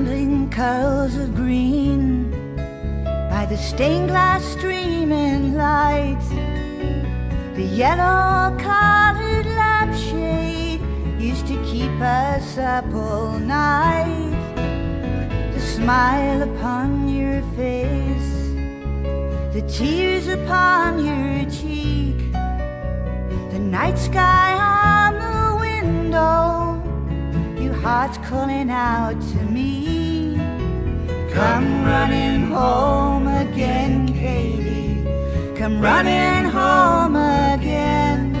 tumbling curls of green by the stained glass streaming light. The yellow colored lampshade used to keep us up all night. The smile upon your face, the tears upon your cheek, the night sky on the window, your heart calling out to me. Come running home again, Katie. Come running home again.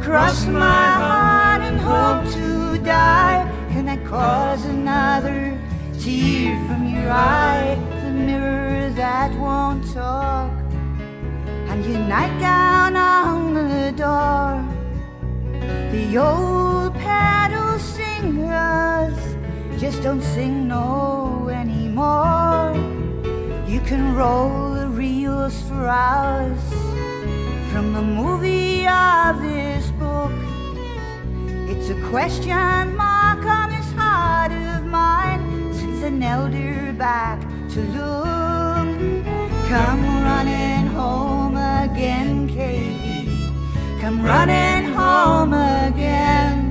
Cross my heart and hope to die. Can I cause another tear from your eye? The mirror that won't talk. And your nightgown on the door. The old paddle singers just don't sing no anymore. You can roll the reels for hours from the movie of this book. It's a question mark on this heart of mine since an elder back to look. Come running home again, Katie. Come running home again.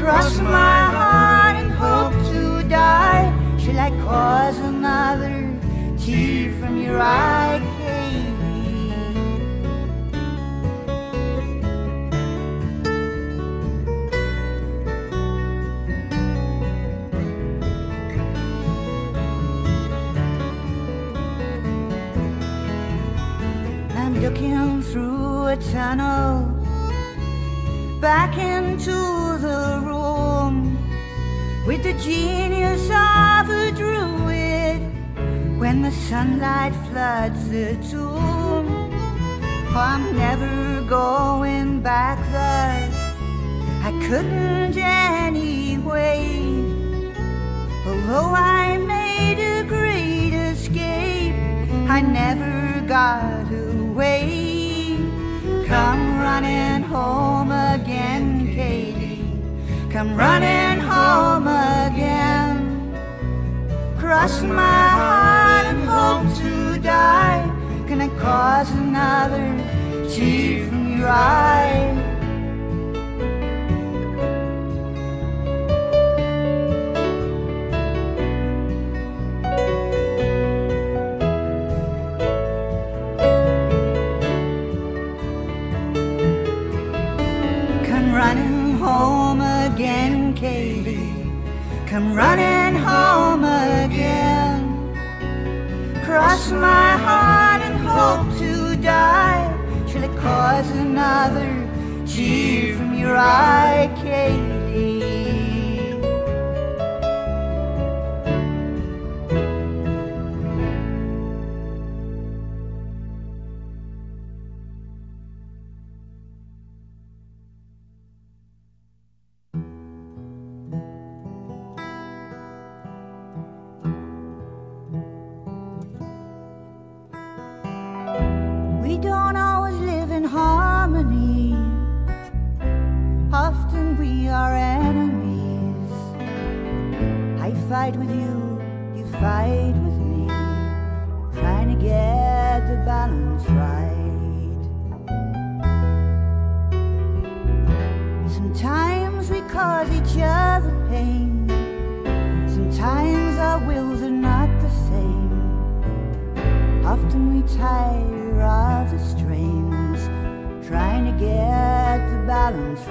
Cross my heart and hope to die. Shall I cause another tear from your eye? I'm looking through a tunnel back into the room with the genius of a druid when the sunlight floods the tomb. I'm never going back there. I couldn't anyway. Although I made a great escape, I never got away. Come running home again, Katie. Come running home again. Cross my heart and hope to die. I cause another tear from your eye? Come running home again. Cross my heart and hope to die. Shall it cause another tear from your eye, Katie?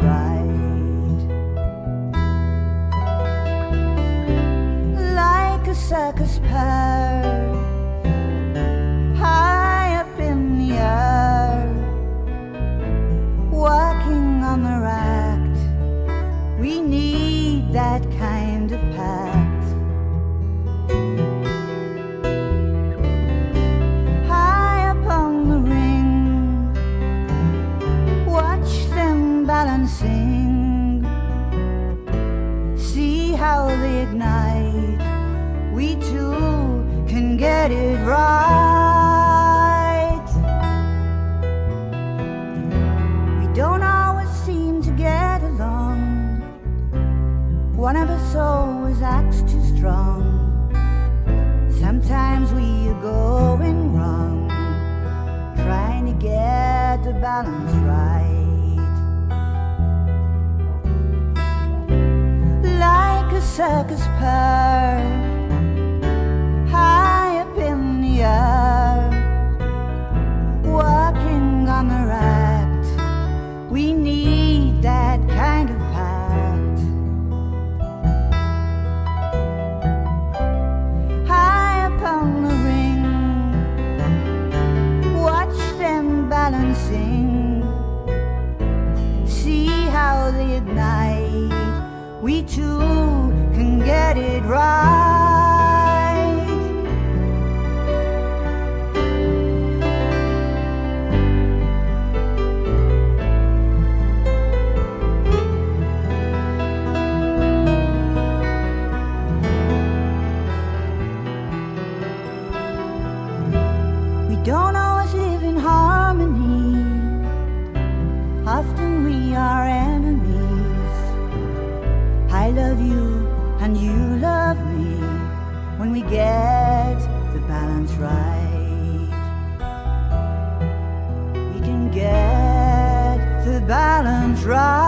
Right. Like a circus pearl, Like a balance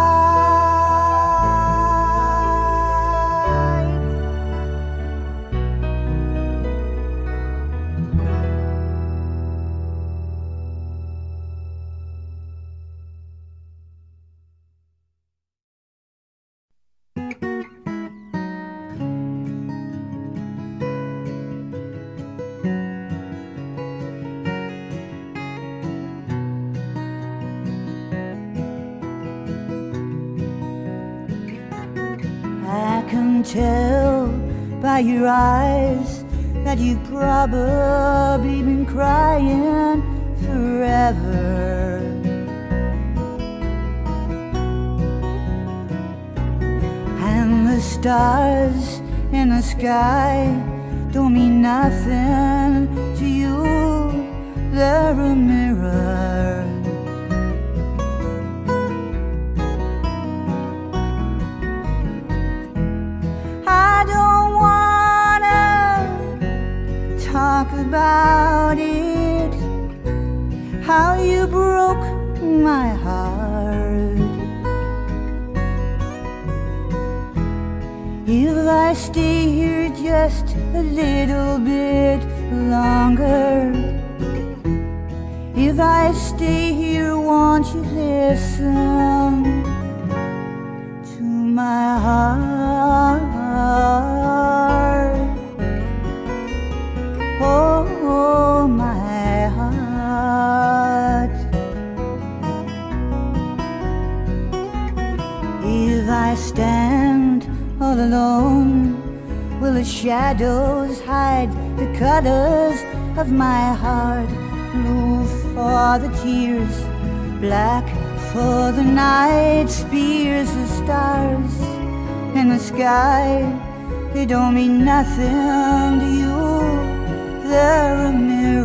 your eyes that you've probably been crying forever. And the stars in the sky don't mean nothing to you, they're a mirror. Talk about it. How you broke my heart. If I stay here just a little bit longer, if I stay here, won't you listen? to my heart. Alone, will the shadows hide the colors of my heart? Blue for the tears, black for the night, spears of stars in the sky. They don't mean nothing to you, they're a mirror.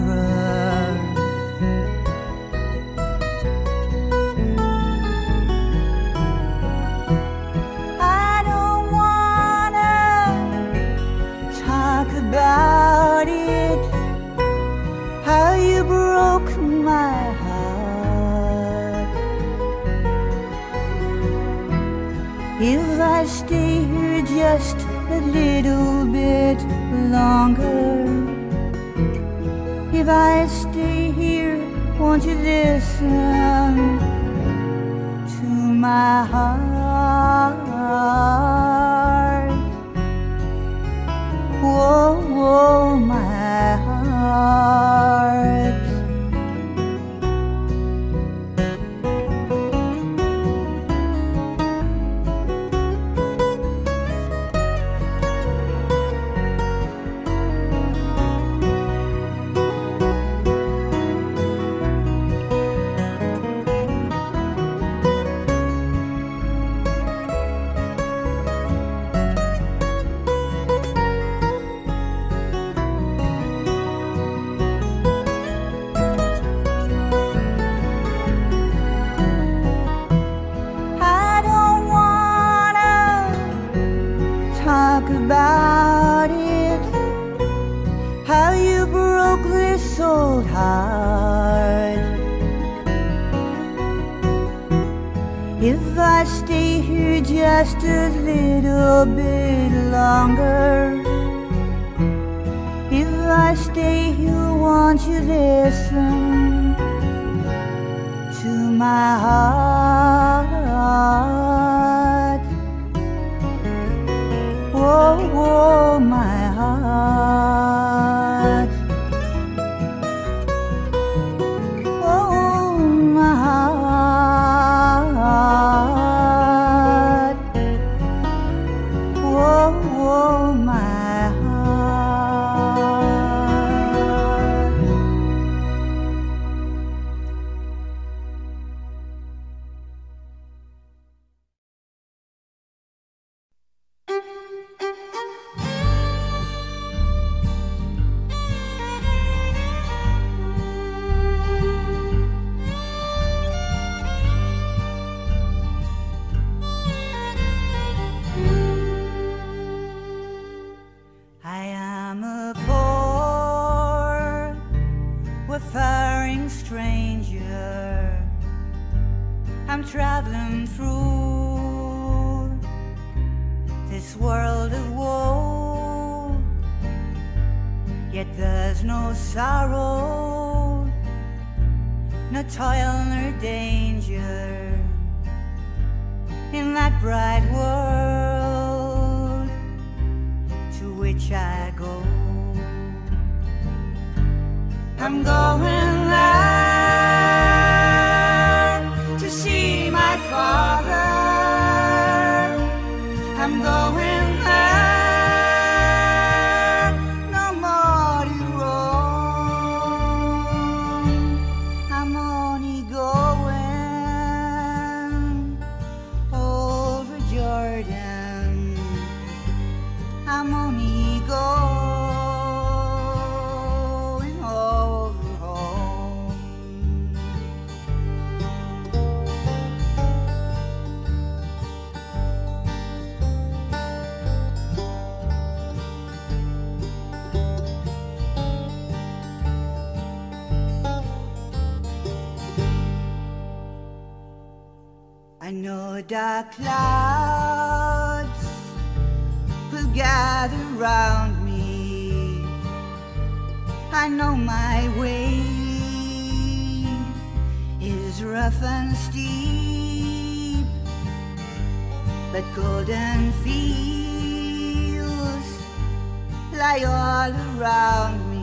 all around me.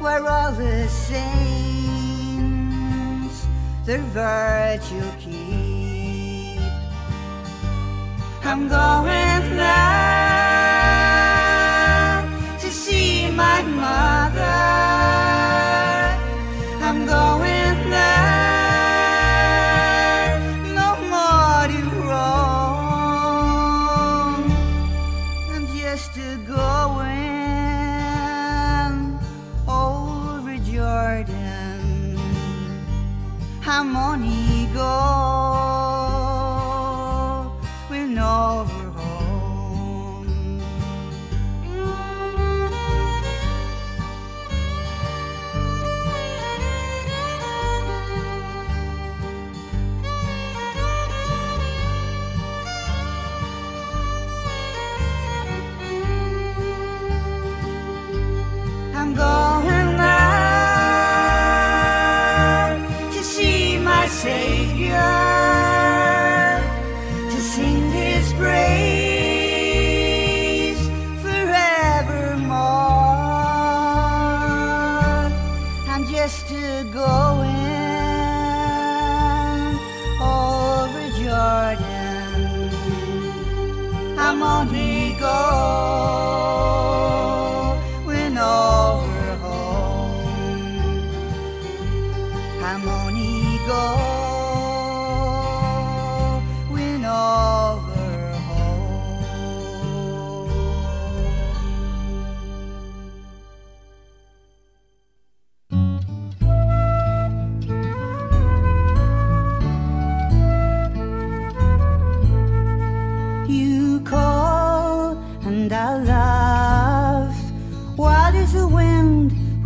where all the saints, the virtue keep. I'm going now.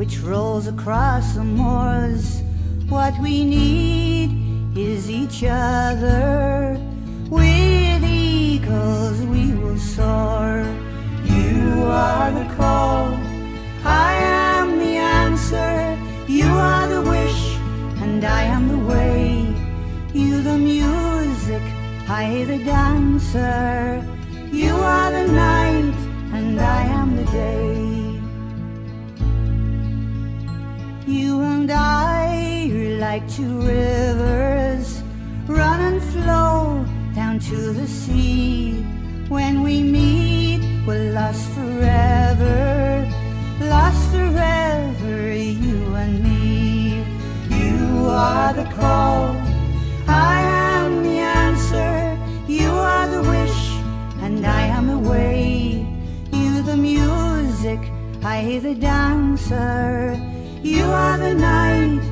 Which rolls across the moors. What we need is each other. With eagles we will soar. You are the call, I am the answer. You are the wish, and I am the way. You the music, I the dancer. Like two rivers, run and flow down to the sea. When we meet, we're lost forever, lost forever, you and me. You are the call, I am the answer. You are the wish, and I am the way. You the music, I the dancer. You are the night,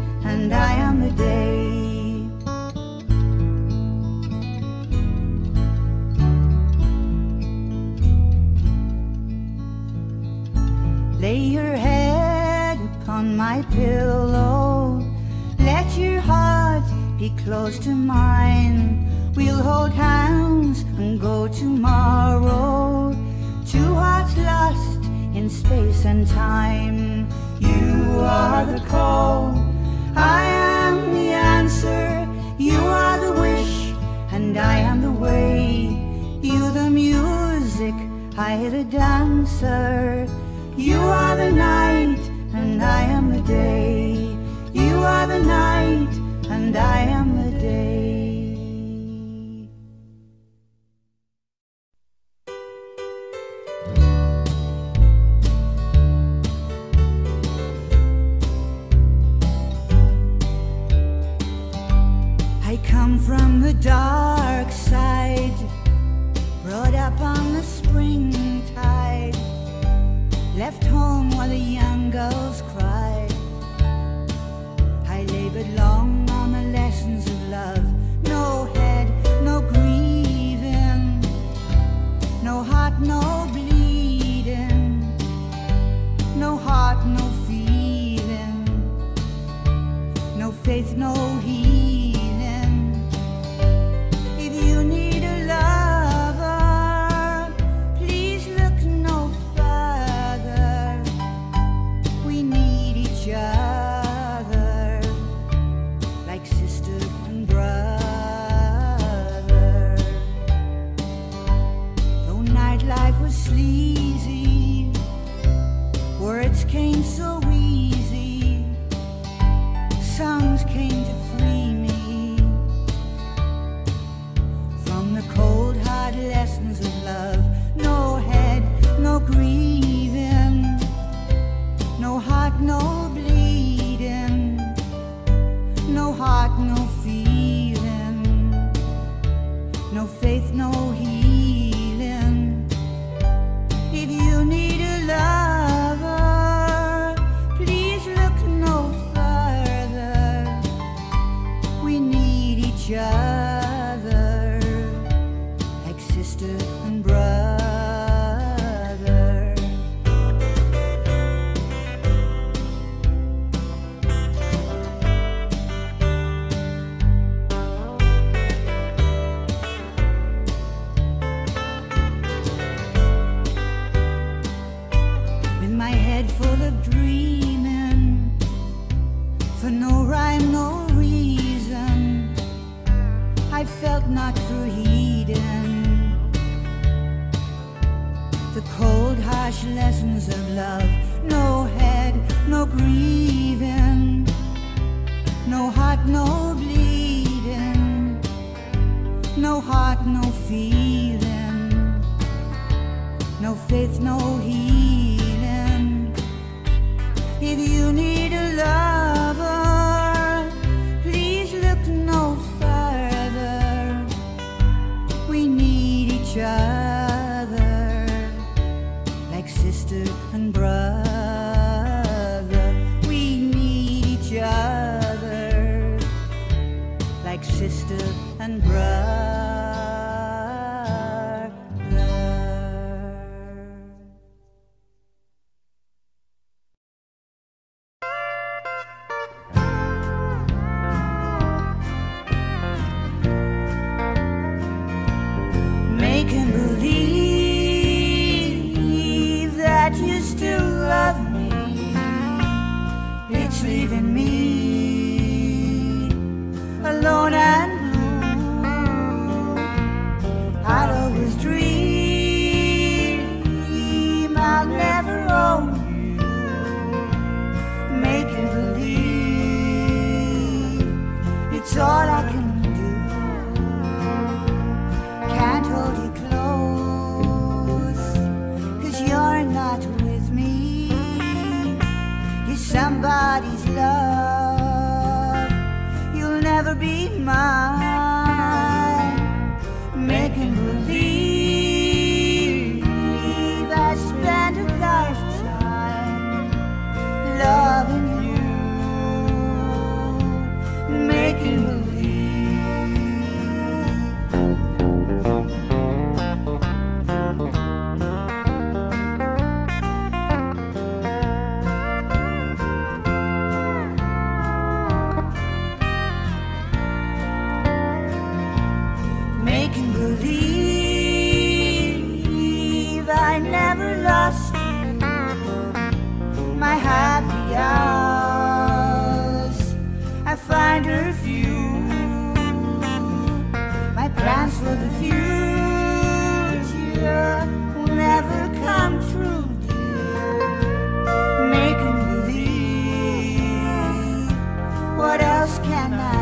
Lay your head upon my pillow. Let your heart be close to mine. We'll hold hands and go tomorrow. Two hearts lost in space and time. You are the call, I am the answer. You are the wish, and I am the way. You the music, I the dancer. You are the night, and I am the day. You are the night, and I am my else can I?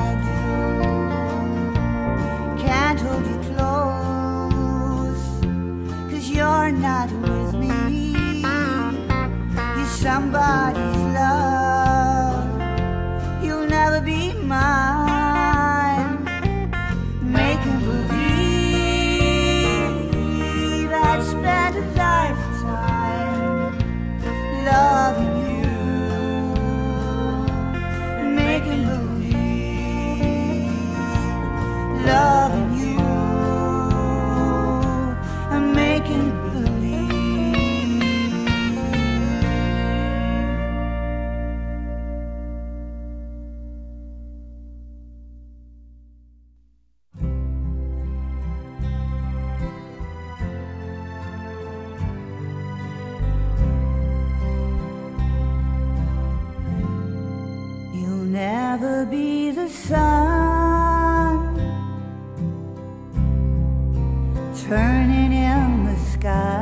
Turning in the sky,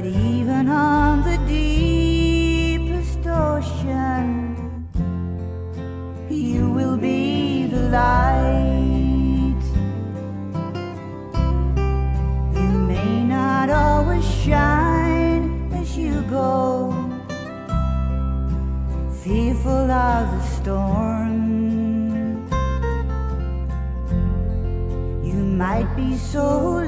But even on the deepest ocean, you will be the light. You may not always shine as you go, fearful of the storm. You might be so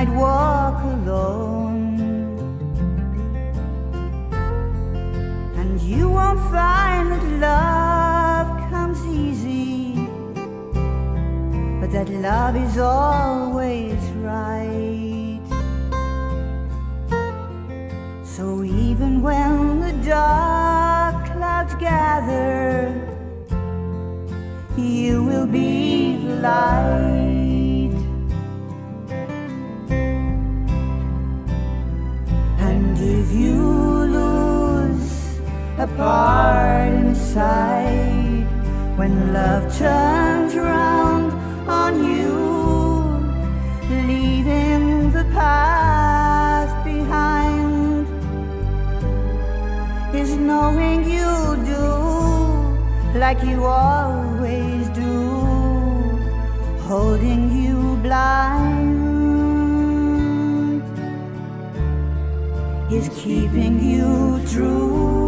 might walk alone, and you won't find that love comes easy, but that love is always right. So even when the dark clouds gather, you will be the light. A part inside, when love turns round on you, leaving the past behind, is knowing you do like you always do, holding you blind, is keeping you true.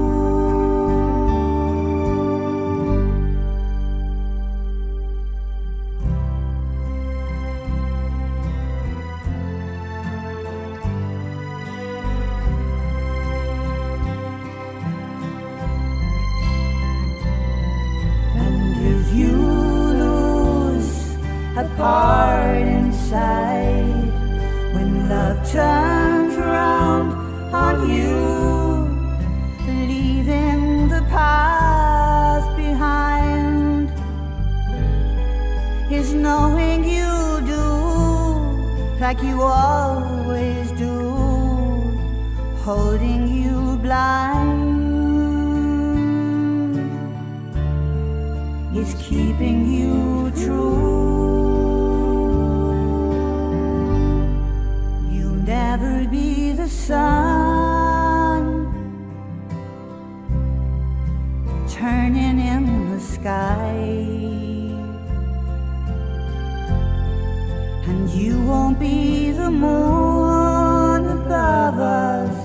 Won't be the moon above us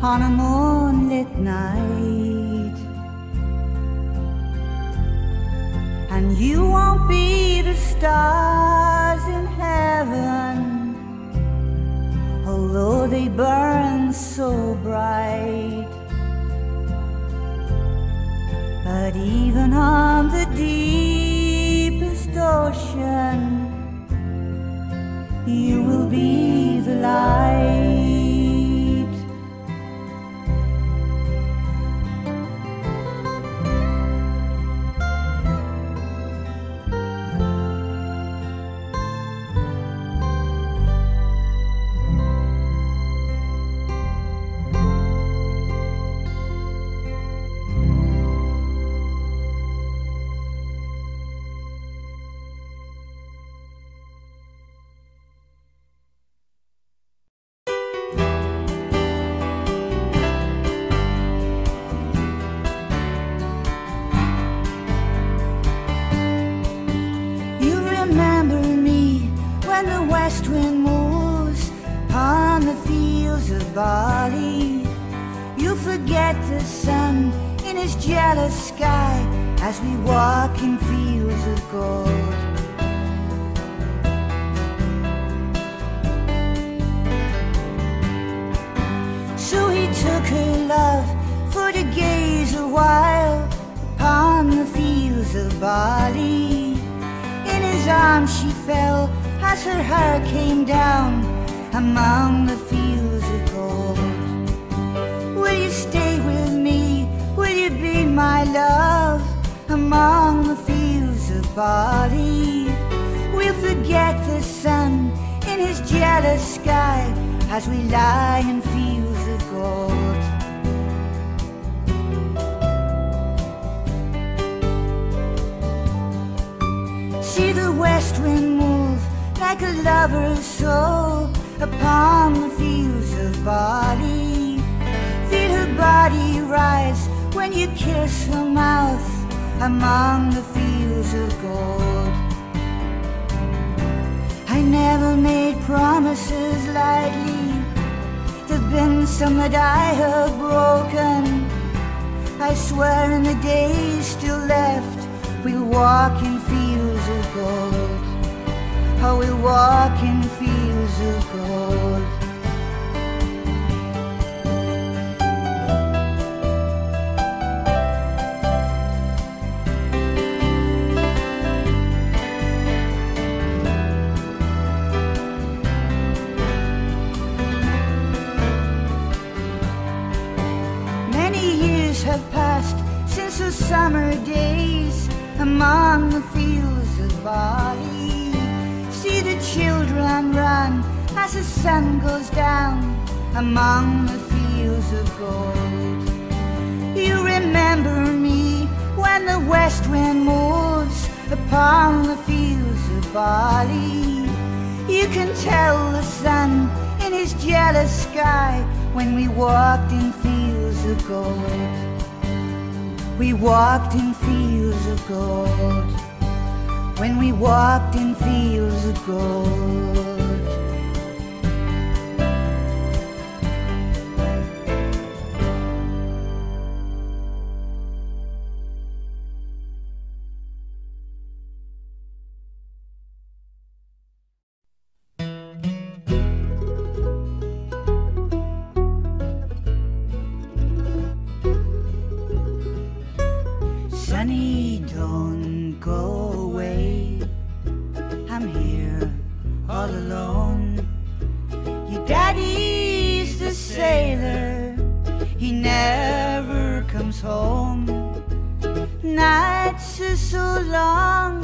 on a moonlit night. And you won't be the stars in heaven, although they burn so bright. But even on the deepest ocean, you will be the light. between moors, on the fields of barley. You forget the sun in his jealous sky as we walk in fields of gold. So he took her love for to gaze a while upon the fields of barley. In his arms she fell as her hair came down among the fields of gold. Will you stay with me? Will you be my love among the fields of barley? We'll forget the sun in his jealous sky as we lie in fields of gold. See the west wind like a lover's soul upon the fields of barley. Feel her body rise when you kiss her mouth among the fields of gold. I never made promises lightly. There've been some that I have broken. I swear in the days still left, we'll walk in fields of gold. Oh, we'll walk in fields of gold. Many years have passed since the summer days among the fields of barley. Children run as the sun goes down among the fields of gold. You remember me when the west wind moves upon the fields of barley. You can tell the sun in his jealous sky when we walked in fields of gold. We walked in fields of gold. When we walked in fields of gold. Nights are so long,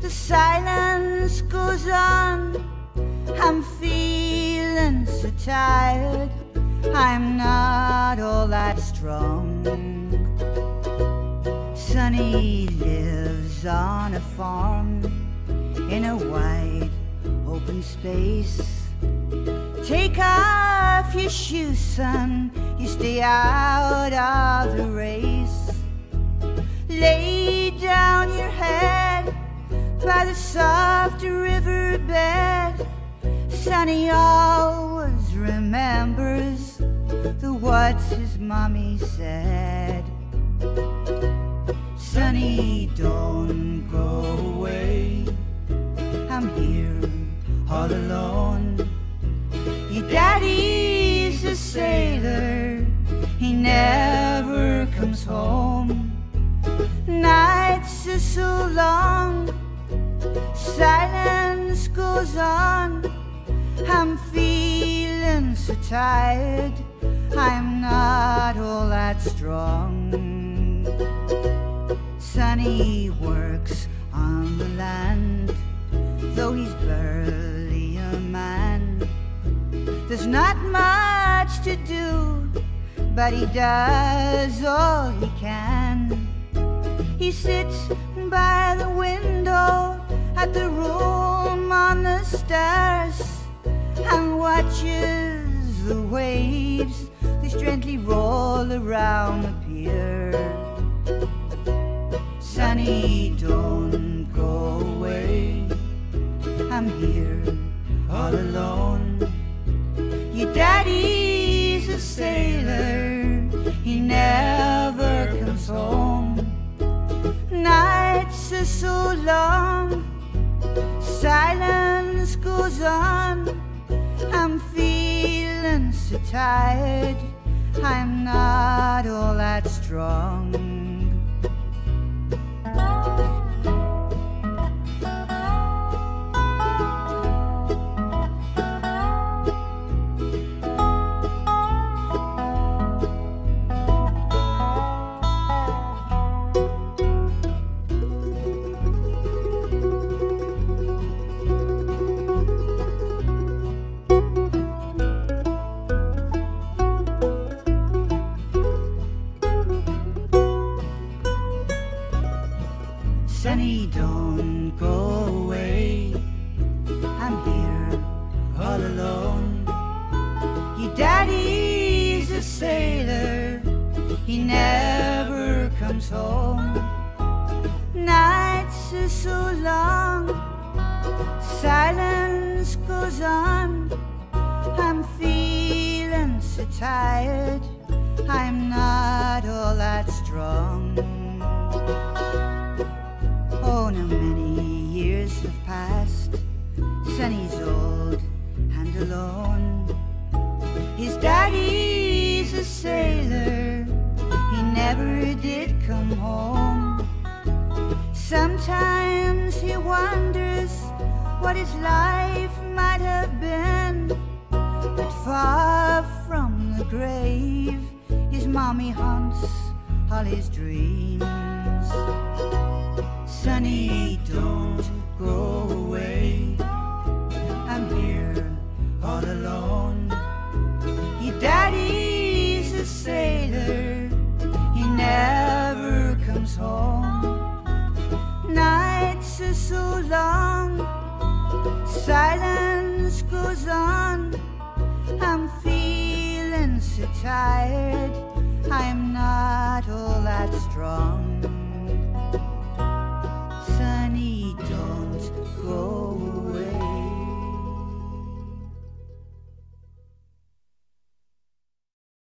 the silence goes on. I'm feeling so tired, I'm not all that strong. Sonny lives on a farm in a wide open space. Take off your shoes, son, you stay out of the race. Lay down your head by the soft riverbed. Sonny always remembers the words his mommy said. Sonny, don't go away. I'm here all alone. Your daddy's a sailor, he never comes home. Nights are so long, silence goes on. I'm feeling so tired, I'm not all that strong. Sonny works on the land, though he's barely a man. There's not much to do, but he does all he can. He sits by the window at the room on the stairs and watches the waves that gently roll around the pier. Sonny, don't go away. I'm here all alone. Your daddy's a sailor, he never comes home. So long, silence goes on. I'm feeling so tired, I'm not all that strong. Sonny's old and alone. His daddy's a sailor, he never did come home. Sometimes he wonders what his life might have been, but far from the grave, his mommy haunts all his dreams. Sonny, don't go all alone. Your daddy's a sailor, he never comes home. Nights are so long, silence goes on. I'm feeling so tired, I'm not all that strong.